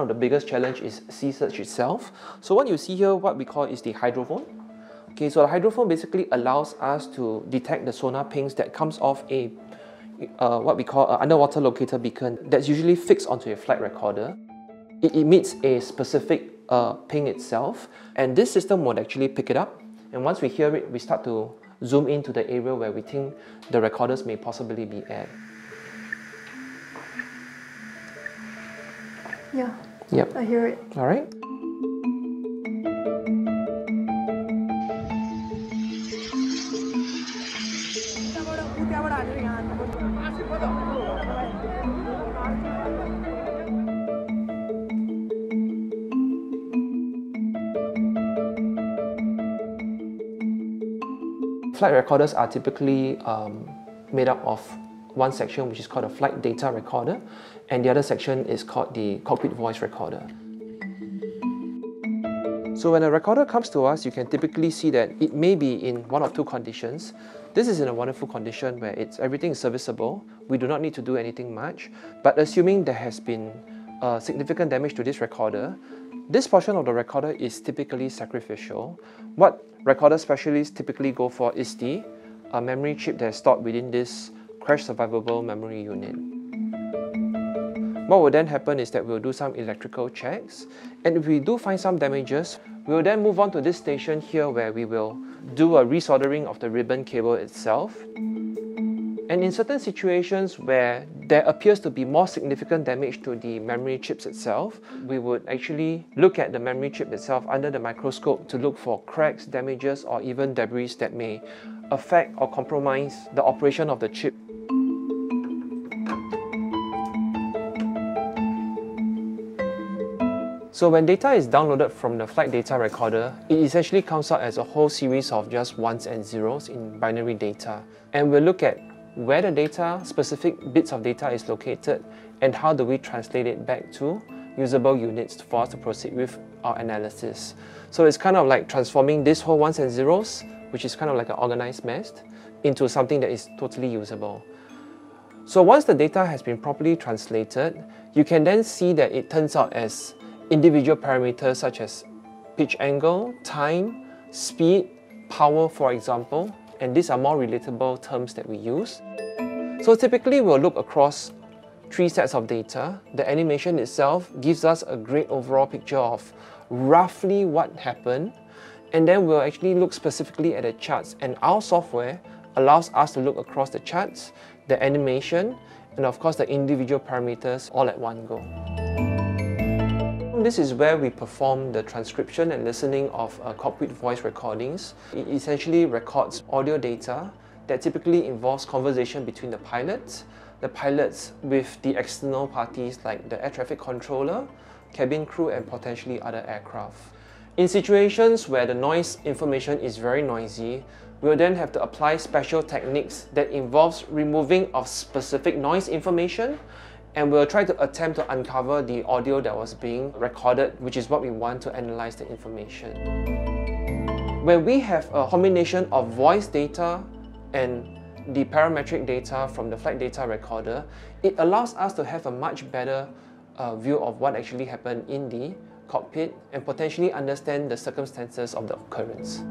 of the biggest challenge is sea search itself. So what you see here, what we call is the hydrophone. Okay, so the hydrophone basically allows us to detect the sonar pings that comes off a uh, what we call an underwater locator beacon that's usually fixed onto a flight recorder. It emits a specific uh, ping itself, and this system would actually pick it up. And once we hear it, we start to zoom into the area where we think the recorders may possibly be at. Yeah. Yep. I hear it. All right. Flight recorders are typically um, made up of one section which is called a flight data recorder and the other section is called the cockpit voice recorder. So when a recorder comes to us, you can typically see that it may be in one of two conditions. This is in a wonderful condition where it's everything is serviceable. We do not need to do anything much. But assuming there has been uh, significant damage to this recorder, this portion of the recorder is typically sacrificial. What recorder specialists typically go for is the uh, memory chip that is stored within this crash survivable memory unit. What will then happen is that we'll do some electrical checks and if we do find some damages, we'll then move on to this station here where we will do a resoldering of the ribbon cable itself. And in certain situations where there appears to be more significant damage to the memory chips itself, we would actually look at the memory chip itself under the microscope to look for cracks, damages or even debris that may affect or compromise the operation of the chip So when data is downloaded from the flight data recorder, it essentially comes out as a whole series of just ones and zeros in binary data. And we'll look at where the data, specific bits of data is located, and how do we translate it back to usable units for us to proceed with our analysis. So it's kind of like transforming this whole ones and zeros, which is kind of like an organized mess, into something that is totally usable. So once the data has been properly translated, you can then see that it turns out as individual parameters such as pitch angle, time, speed, power for example, and these are more relatable terms that we use. So typically we'll look across three sets of data. The animation itself gives us a great overall picture of roughly what happened and then we'll actually look specifically at the charts and our software allows us to look across the charts, the animation, and of course the individual parameters all at one go. This is where we perform the transcription and listening of uh, cockpit voice recordings. It essentially records audio data that typically involves conversation between the pilots, the pilots with the external parties like the air traffic controller, cabin crew and potentially other aircraft. In situations where the noise information is very noisy, we'll then have to apply special techniques that involves removing of specific noise information and we'll try to attempt to uncover the audio that was being recorded, which is what we want to analyze the information. When we have a combination of voice data and the parametric data from the flight data recorder, it allows us to have a much better uh, view of what actually happened in the cockpit and potentially understand the circumstances of the occurrence.